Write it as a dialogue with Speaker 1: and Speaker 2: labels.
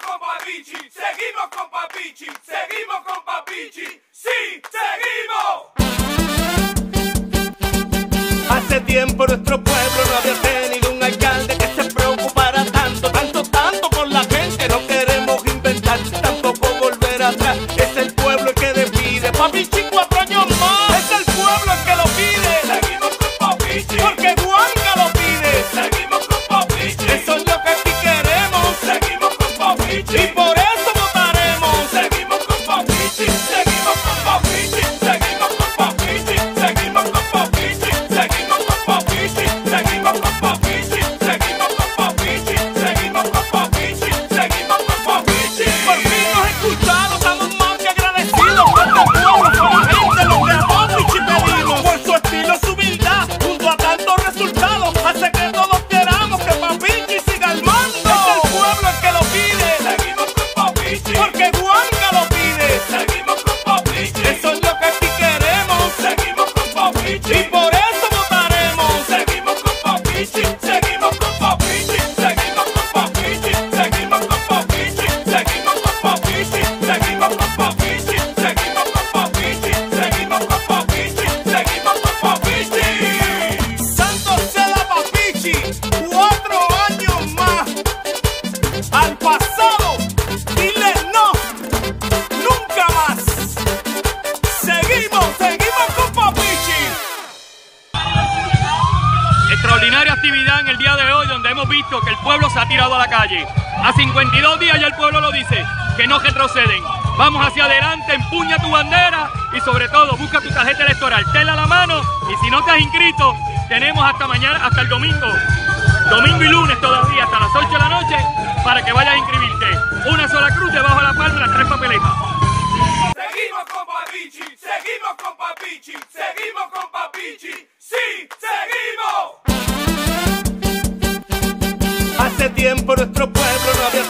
Speaker 1: con Papichi, seguimos con Papichi, seguimos con Papichi, sí, seguimos.
Speaker 2: Hace tiempo nuestro pueblo no había
Speaker 3: Chichi. Visto que el pueblo se ha tirado a la calle. A 52 días ya el pueblo lo dice, que no retroceden. Vamos hacia adelante, empuña tu bandera y sobre todo busca tu tarjeta electoral, tenla a la mano y si no te has inscrito, tenemos hasta mañana, hasta el domingo, domingo y lunes todavía, hasta las 8 de la noche, para que vayas a inscribirte. Una sola cruz debajo de la palma, las tres papeletas.
Speaker 1: Seguimos con Papichi, seguimos con Papichi, seguimos con Papichi, sí, seguimos.
Speaker 2: por nuestro pueblo, no había